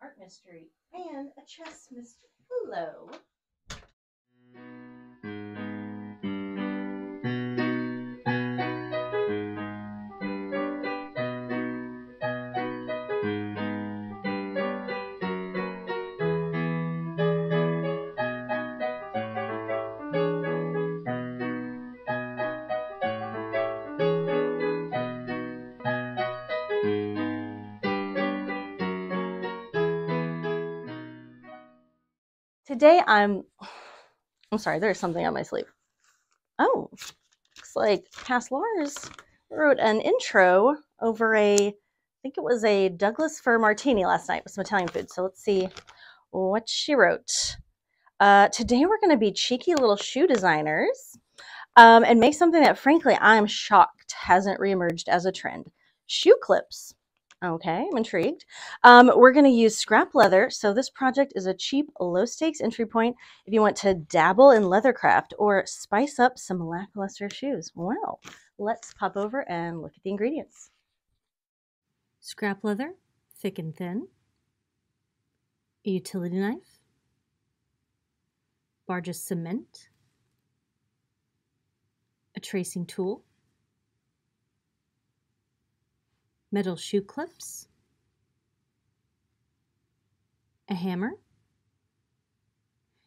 art mystery and a chess mystery. Hello. Today I'm I'm sorry, there's something on my sleeve. Oh, looks like Cass Laurs wrote an intro over a I think it was a Douglas fir martini last night with some Italian food. So let's see what she wrote. Uh, today we're going to be cheeky little shoe designers um, and make something that, frankly, I'm shocked hasn't reemerged as a trend: shoe clips. Okay, I'm intrigued. Um, we're going to use scrap leather. So this project is a cheap, low-stakes entry point if you want to dabble in leathercraft or spice up some lackluster shoes. Well, let's pop over and look at the ingredients. Scrap leather, thick and thin. A utility knife. Barges cement. A tracing tool. Metal shoe clips, a hammer,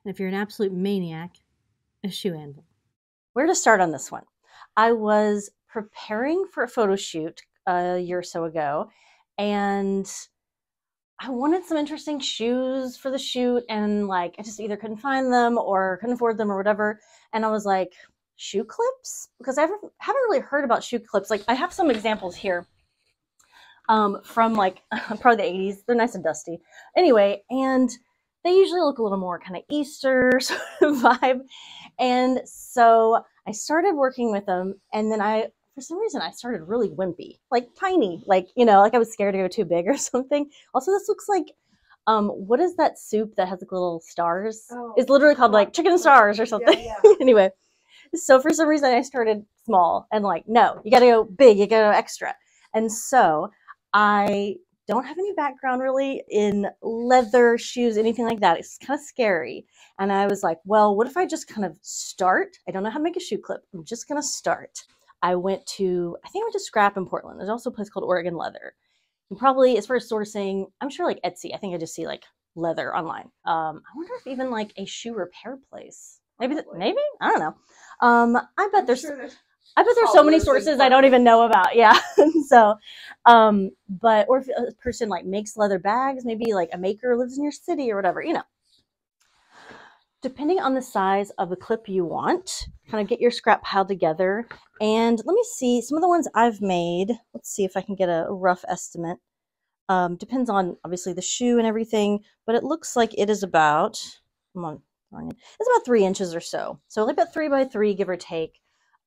and if you're an absolute maniac, a shoe anvil. Where to start on this one? I was preparing for a photo shoot a year or so ago, and I wanted some interesting shoes for the shoot, and like I just either couldn't find them or couldn't afford them or whatever. And I was like, shoe clips? Because I haven't really heard about shoe clips. Like I have some examples here um, from like probably the 80s. They're nice and dusty. Anyway, and they usually look a little more kind of Easter sort of vibe. And so I started working with them, and then I, for some reason, I started really wimpy, like tiny, like, you know, like I was scared to go too big or something. Also, this looks like, um, what is that soup that has like little stars? Oh, it's literally called like chicken stars or something. Yeah, yeah. anyway, so for some reason, I started small and like, no, you got to go big, you got to go extra. And so I don't have any background really in leather shoes, anything like that. It's kind of scary. And I was like, well, what if I just kind of start? I don't know how to make a shoe clip. I'm just going to start. I went to, I think I went to Scrap in Portland. There's also a place called Oregon Leather. And probably as far as sourcing, I'm sure like Etsy. I think I just see like leather online. Um, I wonder if even like a shoe repair place. Maybe, maybe I don't know. Um, I bet there's. Sure I bet there's so many sources I don't even know about. Yeah. so, um, but, or if a person like makes leather bags, maybe like a maker lives in your city or whatever, you know. Depending on the size of the clip you want, kind of get your scrap piled together. And let me see some of the ones I've made. Let's see if I can get a rough estimate. Um, depends on obviously the shoe and everything, but it looks like it is about, come on, it's about three inches or so. So like about three by three, give or take.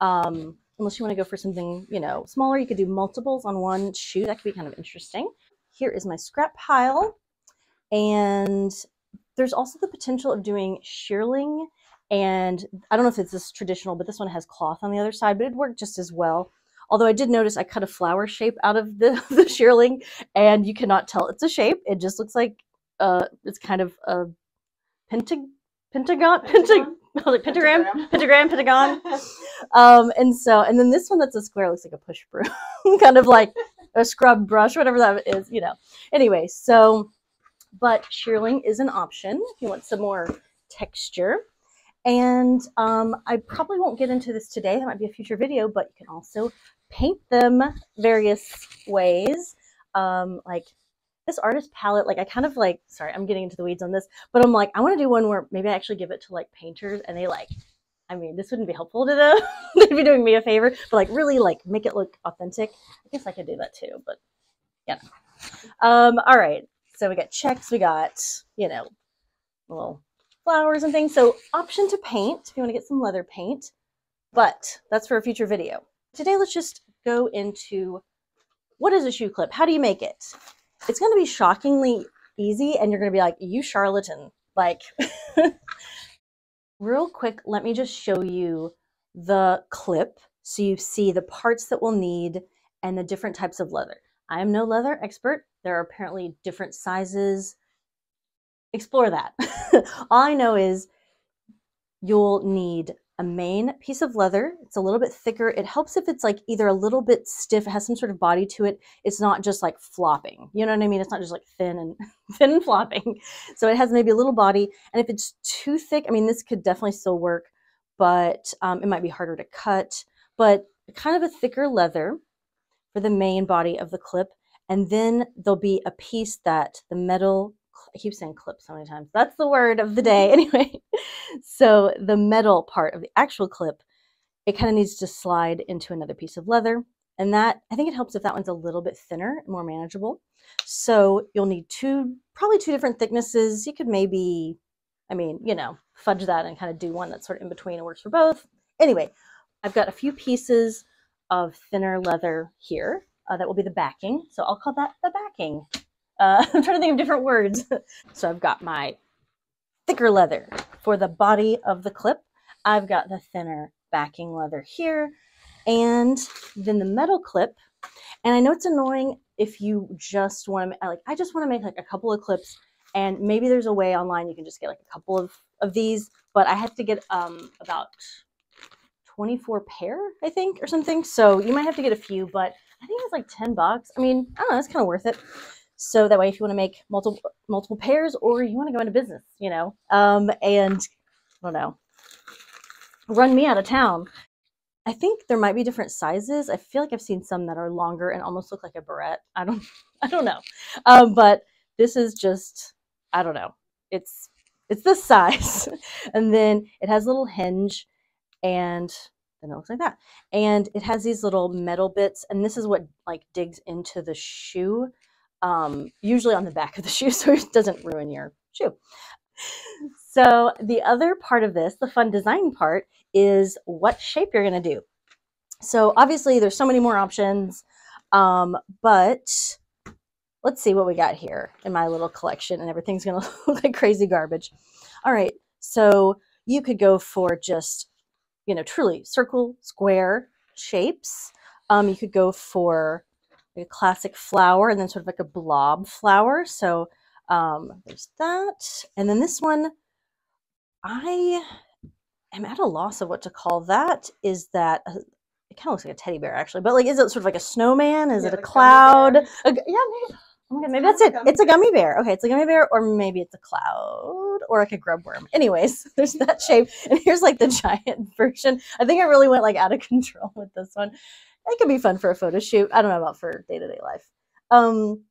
Um, unless you want to go for something, you know, smaller, you could do multiples on one shoe. That could be kind of interesting. Here is my scrap pile. And there's also the potential of doing shearling. And I don't know if it's this traditional, but this one has cloth on the other side, but it'd work just as well. Although I did notice I cut a flower shape out of the, the shearling, and you cannot tell it's a shape. It just looks like uh, it's kind of a pentag pentagon, pentagon, like pentagram, pentagram, pentagon. um, and so, and then this one that's a square looks like a push broom, kind of like a scrub brush, whatever that is, you know. Anyway, so, but shearling is an option if you want some more texture. And um, I probably won't get into this today. That might be a future video, but you can also paint them various ways. Um, like this artist palette, like I kind of like, sorry, I'm getting into the weeds on this, but I'm like, I want to do one where maybe I actually give it to like painters and they like, I mean, this wouldn't be helpful to them. They'd be doing me a favor, but like really like make it look authentic. I guess I could do that too, but yeah. Um, all right. So we got checks, we got, you know, little flowers and things. So option to paint if you want to get some leather paint, but that's for a future video. Today, let's just go into what is a shoe clip? How do you make it? It's going to be shockingly easy and you're going to be like, you charlatan. Like, real quick, let me just show you the clip so you see the parts that we'll need and the different types of leather. I am no leather expert. There are apparently different sizes, explore that. All I know is you'll need a main piece of leather. It's a little bit thicker. It helps if it's like either a little bit stiff, it has some sort of body to it. It's not just like flopping. You know what I mean? It's not just like thin and thin and flopping. So it has maybe a little body. And if it's too thick, I mean, this could definitely still work, but um, it might be harder to cut. But kind of a thicker leather for the main body of the clip. And then there'll be a piece that the metal I keep saying clip so many times. That's the word of the day. Anyway, so the metal part of the actual clip, it kind of needs to slide into another piece of leather. And that, I think it helps if that one's a little bit thinner, more manageable. So you'll need two, probably two different thicknesses. You could maybe, I mean, you know, fudge that and kind of do one that's sort of in between and works for both. Anyway, I've got a few pieces of thinner leather here. Uh, that will be the backing. So I'll call that the backing. Uh, I'm trying to think of different words. so I've got my thicker leather for the body of the clip. I've got the thinner backing leather here and then the metal clip. And I know it's annoying if you just want to, like, I just want to make like a couple of clips and maybe there's a way online you can just get like a couple of, of these, but I had to get um, about 24 pair, I think, or something. So you might have to get a few, but I think it's like 10 bucks. I mean, I don't know, it's kind of worth it. So that way, if you want to make multiple multiple pairs or you want to go into business, you know, um, and I don't know, run me out of town. I think there might be different sizes. I feel like I've seen some that are longer and almost look like a barrette. I don't, I don't know, um, but this is just, I don't know. It's it's this size, and then it has a little hinge, and then it looks like that, and it has these little metal bits, and this is what like digs into the shoe um, usually on the back of the shoe so it doesn't ruin your shoe. So the other part of this, the fun design part, is what shape you're going to do. So obviously there's so many more options, um, but let's see what we got here in my little collection and everything's going to look like crazy garbage. All right, so you could go for just, you know, truly circle, square shapes. Um, you could go for a classic flower and then sort of like a blob flower. So um, there's that. And then this one, I am at a loss of what to call that. Is that, a, it kind of looks like a teddy bear actually, but like, is it sort of like a snowman? Is yeah, it a cloud? A, yeah, maybe. Oh my God, maybe that's it. It's a gummy bear. Okay, it's a gummy bear, or maybe it's a cloud, or like a grub worm. Anyways, there's that shape, and here's like the giant version. I think I really went like out of control with this one it could be fun for a photo shoot. I don't know about for day to day life. Um,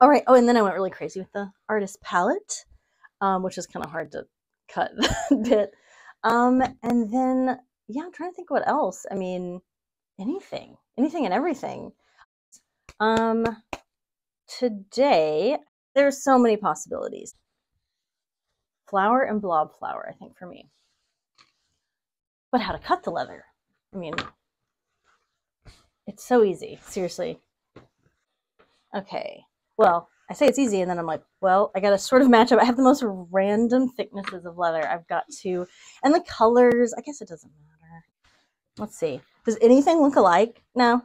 all right. Oh, and then I went really crazy with the artist palette, um, which is kind of hard to cut that bit. Um, and then, yeah, I'm trying to think what else. I mean, anything, anything and everything. Um, today, there's so many possibilities. Flower and blob flower, I think, for me. But how to cut the leather? I mean, it's so easy, seriously. Okay. Well, I say it's easy, and then I'm like, well, I got to sort of match up. I have the most random thicknesses of leather. I've got to, and the colors, I guess it doesn't matter. Let's see. Does anything look alike? No.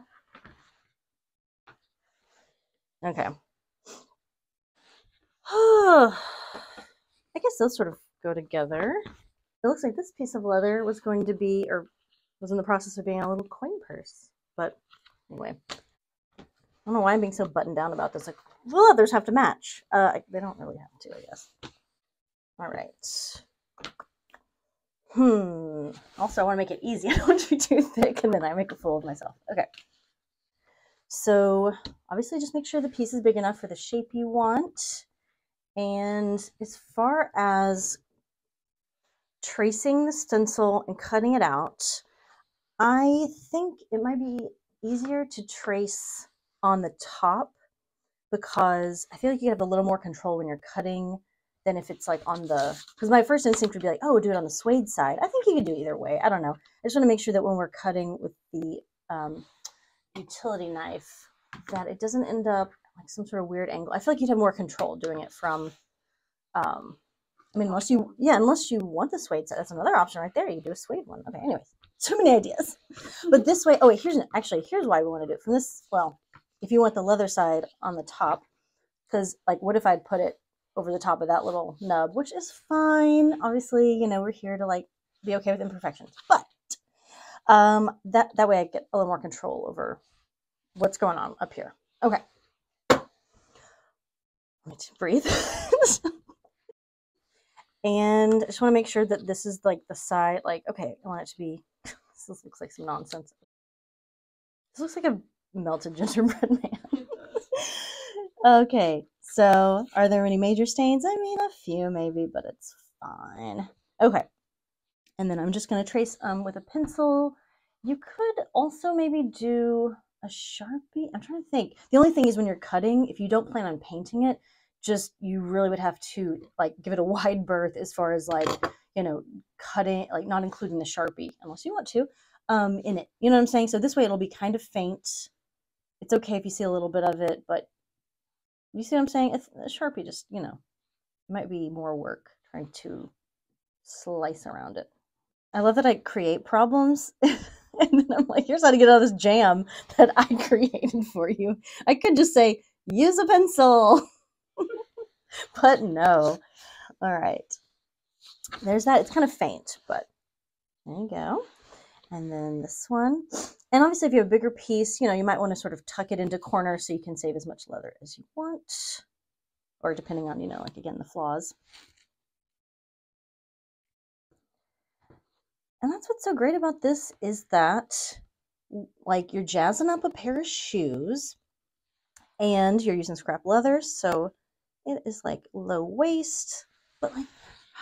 Okay. I guess those sort of go together. It looks like this piece of leather was going to be, or was in the process of being a little coin purse. But anyway, I don't know why I'm being so buttoned down about this. Like, will others have to match. Uh, they don't really have to, I guess. All right. Hmm. Also, I want to make it easy. I don't want to be too thick, and then I make a fool of myself. Okay. So, obviously, just make sure the piece is big enough for the shape you want. And as far as tracing the stencil and cutting it out, I think it might be easier to trace on the top because I feel like you have a little more control when you're cutting than if it's like on the because my first instinct would be like oh do it on the suede side. I think you could do either way. I don't know. I just want to make sure that when we're cutting with the um, utility knife that it doesn't end up like some sort of weird angle. I feel like you'd have more control doing it from um, i mean unless you yeah unless you want the suede side that's another option right there. You do a suede one. Okay anyways so many ideas. But this way, oh wait, here's an, actually here's why we want to do it from this. Well, if you want the leather side on the top, because like what if I'd put it over the top of that little nub, which is fine. Obviously, you know, we're here to like be okay with imperfections, but um, that, that way I get a little more control over what's going on up here. Okay. Let me breathe. and I just want to make sure that this is like the side, like, okay, I want it to be, this looks like some nonsense. This looks like a melted gingerbread man. okay, so are there any major stains? I mean, a few maybe, but it's fine. Okay, and then I'm just going to trace um, with a pencil. You could also maybe do a Sharpie. I'm trying to think. The only thing is when you're cutting, if you don't plan on painting it, just you really would have to like give it a wide berth as far as like, you know, cutting, like not including the Sharpie unless you want to um, in it. You know what I'm saying? So this way it'll be kind of faint. It's okay if you see a little bit of it, but you see what I'm saying? It's, a Sharpie just, you know, might be more work trying to slice around it. I love that I create problems and then I'm like, here's how to get out of this jam that I created for you. I could just say, use a pencil. but no. All right. There's that. It's kind of faint, but there you go. And then this one. And obviously, if you have a bigger piece, you know, you might want to sort of tuck it into corners so you can save as much leather as you want. Or depending on, you know, like again, the flaws. And that's what's so great about this is that like you're jazzing up a pair of shoes and you're using scrap leather. So it is like low waste, but like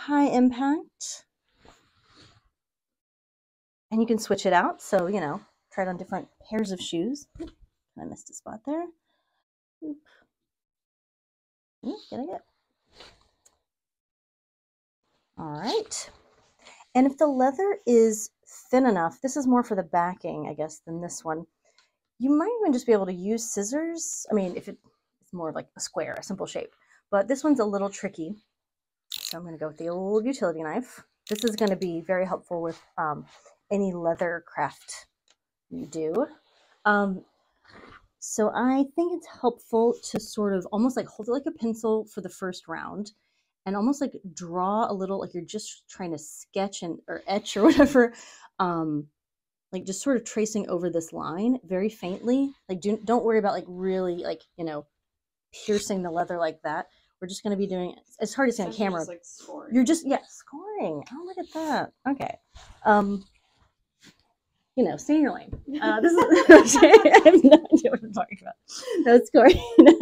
high impact. And you can switch it out. So, you know, try it on different pairs of shoes. I missed a spot there. Oop. Get it? All right. And if the leather is thin enough, this is more for the backing, I guess, than this one. You might even just be able to use scissors. I mean, if it's more like a square, a simple shape. But this one's a little tricky. So I'm going to go with the old utility knife. This is going to be very helpful with um, any leather craft you do. Um, so I think it's helpful to sort of almost like hold it like a pencil for the first round and almost like draw a little like you're just trying to sketch and or etch or whatever um like just sort of tracing over this line very faintly like do, don't worry about like really like you know piercing the leather like that we're just going to be doing it. it's hard to see on camera. like you're just yeah scoring. Oh look at that. Okay. Um you know stay in your lane. Uh, this is i have no idea what i'm talking about. No scoring.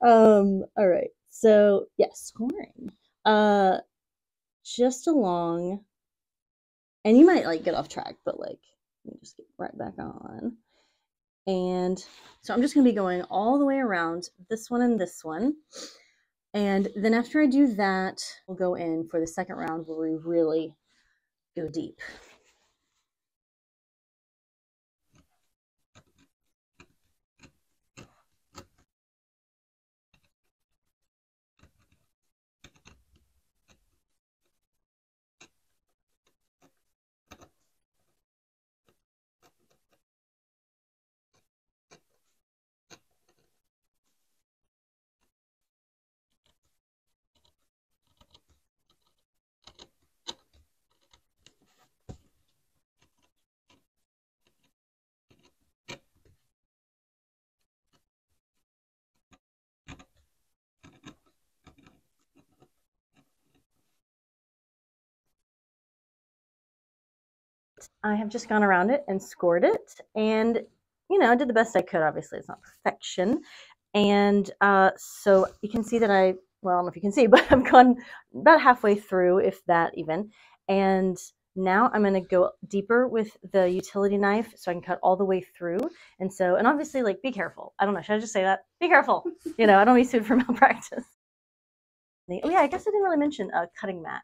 Um all right. So yes, scoring. Uh just along and you might like get off track, but like let me just get right back on. And so I'm just gonna be going all the way around this one and this one. And then after I do that, we'll go in for the second round where we really go deep. I have just gone around it and scored it. And, you know, I did the best I could. Obviously, it's not perfection. And uh, so you can see that I, well, I don't know if you can see, but I've gone about halfway through, if that even. And now I'm going to go deeper with the utility knife so I can cut all the way through. And so, and obviously, like, be careful. I don't know. Should I just say that? Be careful. You know, I don't want to be sued for malpractice. Oh, yeah, I guess I didn't really mention a cutting mat.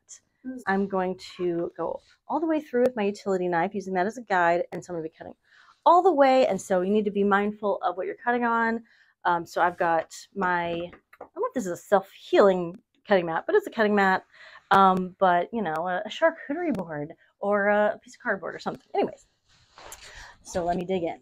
I'm going to go all the way through with my utility knife, using that as a guide, and so I'm going to be cutting all the way, and so you need to be mindful of what you're cutting on. Um, so I've got my, I don't know if this is a self-healing cutting mat, but it's a cutting mat, um, but, you know, a, a charcuterie board or a piece of cardboard or something. Anyways, so let me dig in.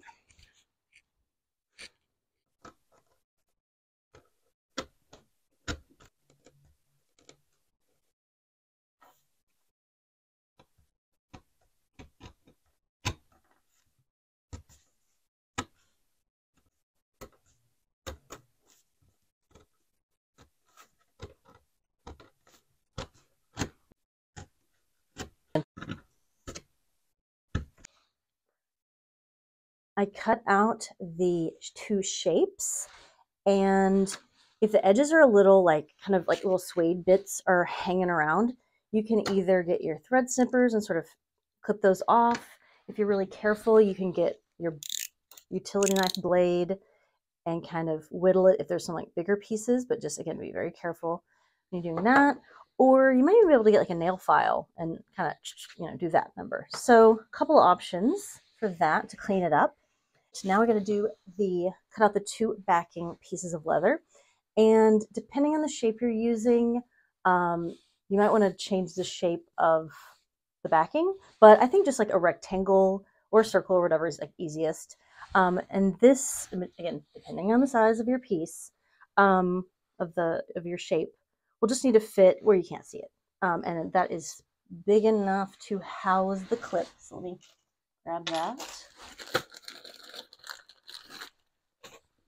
I cut out the two shapes and if the edges are a little like kind of like little suede bits are hanging around, you can either get your thread snippers and sort of clip those off. If you're really careful, you can get your utility knife blade and kind of whittle it if there's some like bigger pieces, but just again, be very careful when you're doing that. Or you might even be able to get like a nail file and kind of, you know, do that number. So a couple of options for that to clean it up. So now we're going to do the, cut out the two backing pieces of leather. And depending on the shape you're using, um, you might want to change the shape of the backing. But I think just like a rectangle or circle or whatever is like easiest. Um, and this, again, depending on the size of your piece, um, of the of your shape, will just need to fit where you can't see it. Um, and that is big enough to house the clip. So let me grab that.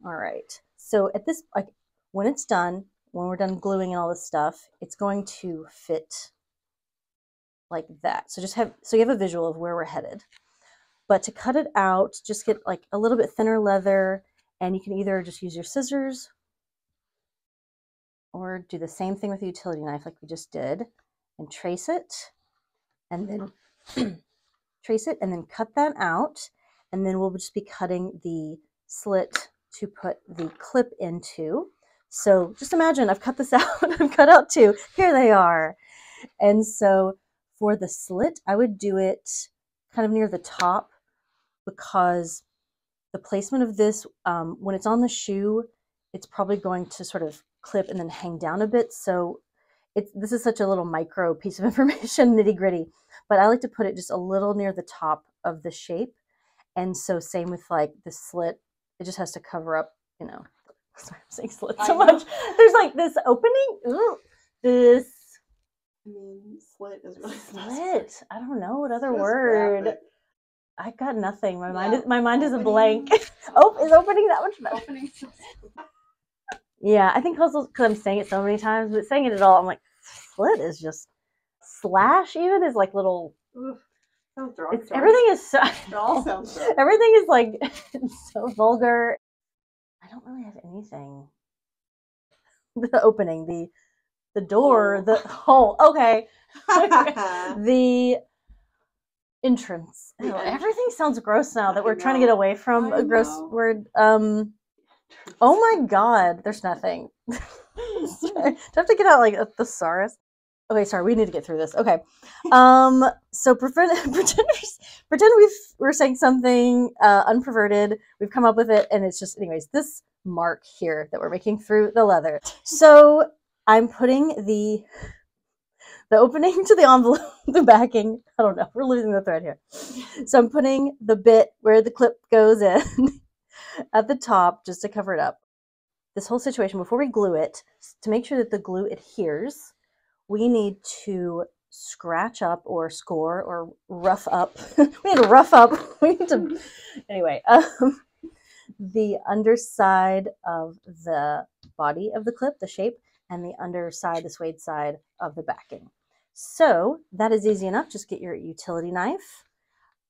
All right. So at this, like when it's done, when we're done gluing and all this stuff, it's going to fit like that. So just have, so you have a visual of where we're headed. But to cut it out, just get like a little bit thinner leather and you can either just use your scissors or do the same thing with a utility knife like we just did and trace it and then trace it and then cut that out and then we'll just be cutting the slit to put the clip into. So just imagine I've cut this out, I've cut out two, here they are. And so for the slit, I would do it kind of near the top because the placement of this, um, when it's on the shoe, it's probably going to sort of clip and then hang down a bit. So it's, this is such a little micro piece of information, nitty gritty, but I like to put it just a little near the top of the shape. And so same with like the slit, it just has to cover up, you know, sorry, I'm saying slit so much. There's like this opening, Ooh, this. I mean, slit is really slit. I don't know what other word. I got nothing. My mind is my mind is a blank. oh, is opening that much better? Opening. yeah, I think because I'm saying it so many times, but saying it at all, I'm like, slit is just slash. Even is like little. It's, everything is so. It all sounds. everything is like so vulgar. I don't really have anything. The opening, the the door, oh. the hole. Okay. the entrance. Ew, everything sounds gross now that we're trying to get away from I a gross know. word. Um, oh my god, there's nothing. Do I have to get out like a thesaurus? Okay, sorry, we need to get through this. Okay, um, so pretend pretend, pretend we've we're saying something uh, unperverted. We've come up with it, and it's just, anyways, this mark here that we're making through the leather. So I'm putting the the opening to the envelope, the backing. I don't know. We're losing the thread here. So I'm putting the bit where the clip goes in at the top just to cover it up. This whole situation, before we glue it, to make sure that the glue adheres, we need to scratch up or score or rough up. we need to rough up. We need to, anyway, um, the underside of the body of the clip, the shape, and the underside, the suede side of the backing. So that is easy enough. Just get your utility knife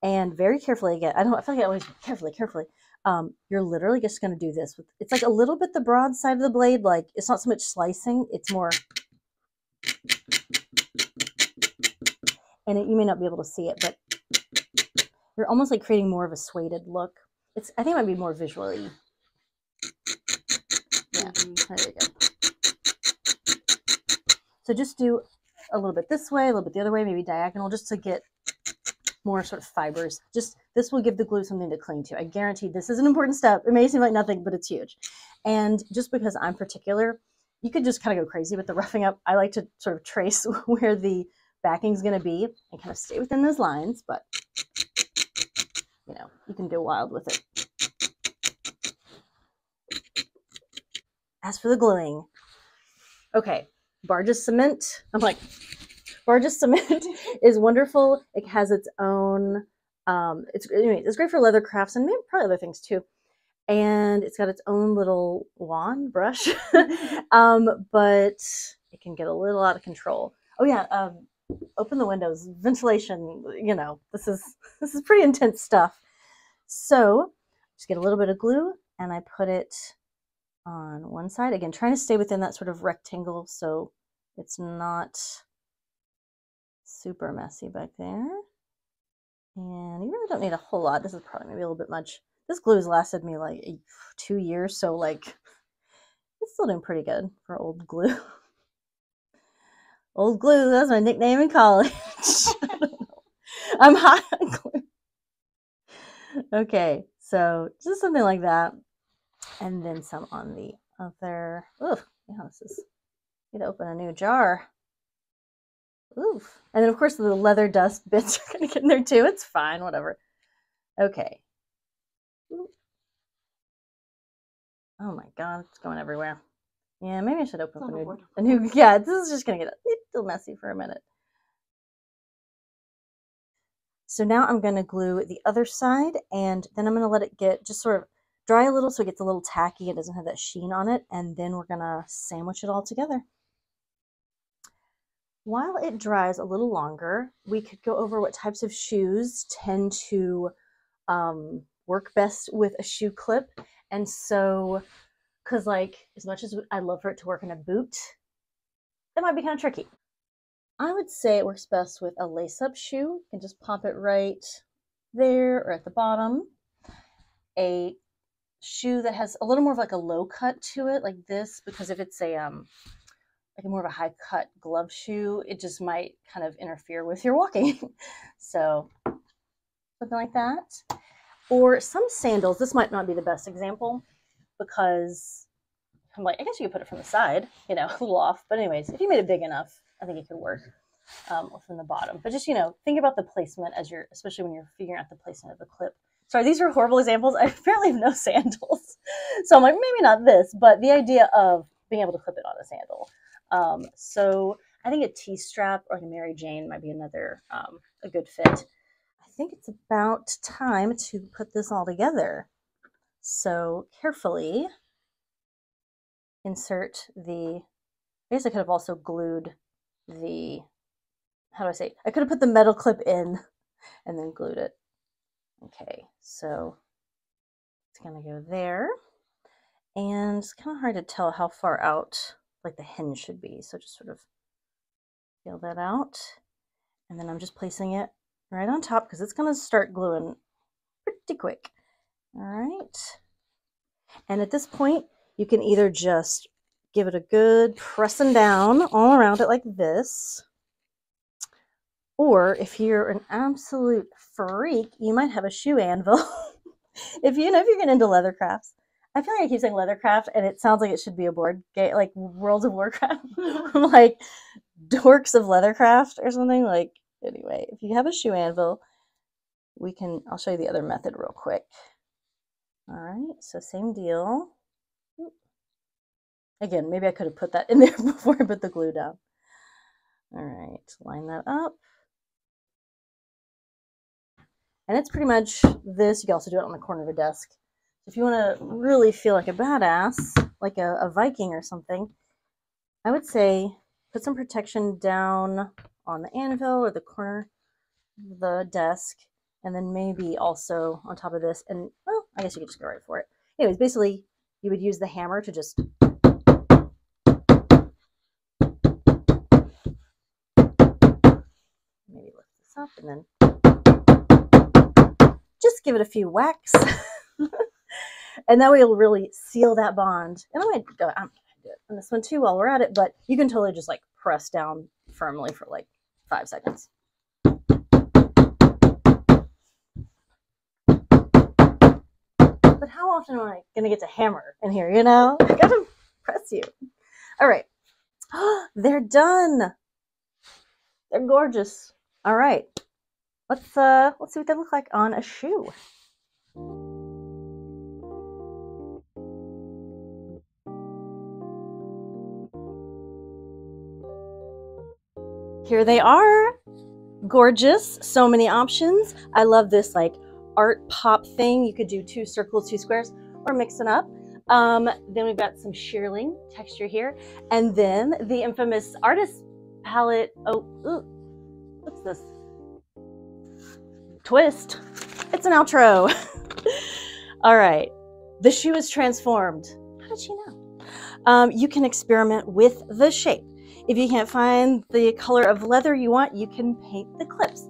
and very carefully again. I don't. I feel like I always carefully, carefully. Um, you're literally just going to do this. With, it's like a little bit the broad side of the blade. Like it's not so much slicing. It's more. And it, you may not be able to see it, but you're almost like creating more of a sueded look. It's. I think it might be more visually. Yeah. Mm-hmm. There we go. So just do a little bit this way, a little bit the other way, maybe diagonal, just to get more sort of fibers. Just this will give the glue something to cling to. I guarantee this is an important step. It may seem like nothing, but it's huge. And just because I'm particular, you could just kind of go crazy with the roughing up. I like to sort of trace where the backing is going to be and kind of stay within those lines, but you know, you can go wild with it. As for the gluing, okay, Barges cement. I'm like, Barges cement is wonderful. It has its own. Um, it's anyway, it's great for leather crafts and maybe probably other things too. And it's got its own little wand brush, um, but it can get a little out of control. Oh yeah, um, open the windows, ventilation. You know, this is this is pretty intense stuff. So Just get a little bit of glue and I put it on one side. Again, trying to stay within that sort of rectangle so it's not super messy back there. And you really don't need a whole lot. This is probably maybe a little bit much. This glue has lasted me like two years, so like it's still doing pretty good for old glue. old glue, that's my nickname in college. I'm hot on glue. Okay, so just something like that. And then some on the other. Ooh, yeah, this is. Need to open a new jar. Oof. And then, of course, the leather dust bits are going to get in there too. It's fine, whatever. Okay. Ooh. Oh my god, it's going everywhere. Yeah, maybe I should open up a new, a new. Yeah, this is just going to get a little messy for a minute. So now I'm going to glue the other side and then I'm going to let it get just sort of dry a little so it gets a little tacky. It doesn't have that sheen on it. And then we're going to sandwich it all together. While it dries a little longer, we could go over what types of shoes tend to um, work best with a shoe clip. And so, because like as much as I'd love for it to work in a boot, it might be kind of tricky. I would say it works best with a lace-up shoe. You can just pop it right there or at the bottom. A shoe that has a little more of like a low cut to it, like this, because if it's a um like more of a high cut glove shoe, it just might kind of interfere with your walking. so something like that. Or some sandals. This might not be the best example because I'm like, I guess you could put it from the side, you know, a little off. But anyways, if you made it big enough, I think it could work um, from the bottom. But just, you know, think about the placement as you're, especially when you're figuring out the placement of the clip. Sorry, these are horrible examples. I apparently have no sandals. So I'm like, maybe not this, but the idea of being able to clip it on a sandal. Um, so I think a T-strap or a Mary Jane might be another, um, a good fit. Think it's about time to put this all together. So carefully insert the, I guess I could have also glued the, how do I say, I could have put the metal clip in and then glued it. Okay, so it's gonna go there. And it's kind of hard to tell how far out like the hinge should be. So just sort of feel that out. And then I'm just placing it right on top because it's gonna start gluing pretty quick. All right. And at this point, you can either just give it a good pressing down all around it like this. Or if you're an absolute freak, you might have a shoe anvil. if you know if you're getting into leather crafts. I feel like I keep saying leathercraft and it sounds like it should be a board game like Worlds of Warcraft. like dorks of leathercraft or something. Like anyway, if you have a shoe anvil, we can I'll show you the other method real quick. All right, so same deal. Again, maybe I could have put that in there before I put the glue down. All right, line that up. And it's pretty much this. You can also do it on the corner of a desk. If you want to really feel like a badass, like a, a Viking or something, I would say put some protection down on the anvil or the corner of the desk, and then maybe also on top of this. And, well, I guess you could just go right for it. Anyways, basically, you would use the hammer to just maybe lift this up and then just give it a few whacks. and that way it'll really seal that bond. And I might go, I'm gonna do it on this one too while we're at it, but you can totally just like press down firmly for like five seconds. But how often am I gonna get to hammer in here, you know? I gotta press you. All right. They're done. They're gorgeous. All right. Let's uh let's see what they look like on a shoe. Here they are. Gorgeous. So many options. I love this like art pop thing. You could do two circles, two squares, or mix it up. Um, then we've got some shearling texture here. And then the infamous artist palette. Oh, ooh, what's this? Twist. It's an outro. All right. The shoe is transformed. How did she know? Um, you can experiment with the shape. If you can't find the color of leather you want, you can paint the clips.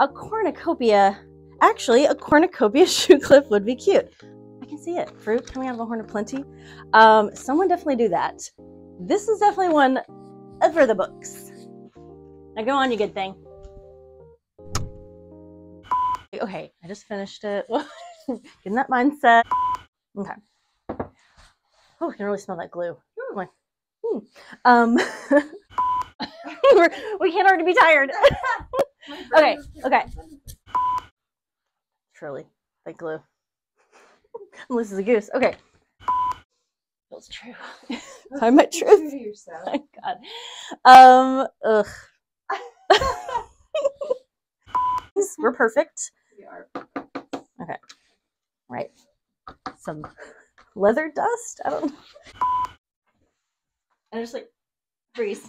A cornucopia, actually, a cornucopia shoe clip would be cute. I can see it. Fruit coming out of a horn of plenty. Um, someone definitely do that. This is definitely one for the books. Now go on, you good thing. Okay, I just finished it. Getting that mindset. Okay. Oh, I can really smell that glue. My- hmm. Um, we can't already be tired. Okay, okay. Truly, that glue. This is a goose. Okay. Feels true. Find my True truth. yourself. Oh my God. Um. Ugh. We're perfect. We are. Okay. Right. Some leather dust. I don't. And just like freeze.